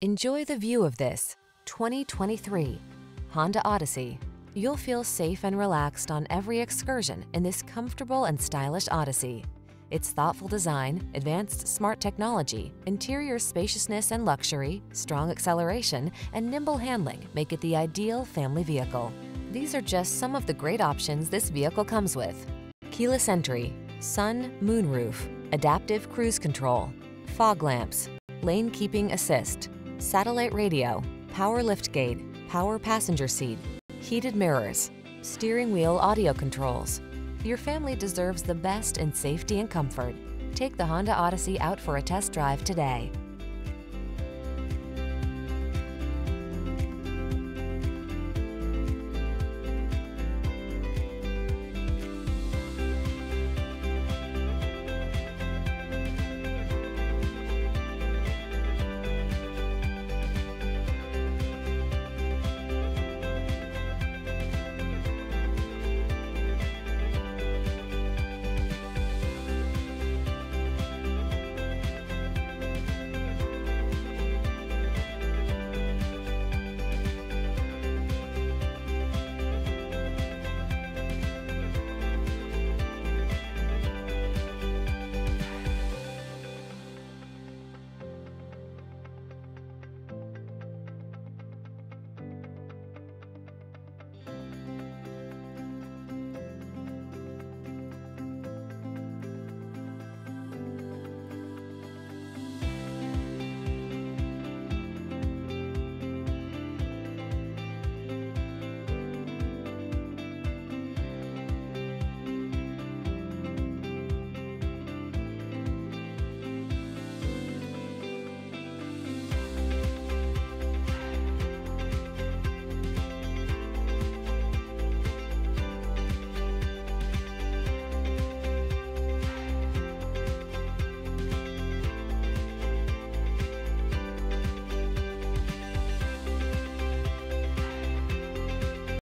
Enjoy the view of this 2023 Honda Odyssey. You'll feel safe and relaxed on every excursion in this comfortable and stylish Odyssey. Its thoughtful design, advanced smart technology, interior spaciousness and luxury, strong acceleration, and nimble handling make it the ideal family vehicle. These are just some of the great options this vehicle comes with. Keyless entry, sun, moonroof, adaptive cruise control, fog lamps, lane keeping assist, satellite radio, power liftgate, power passenger seat, heated mirrors, steering wheel audio controls. Your family deserves the best in safety and comfort. Take the Honda Odyssey out for a test drive today.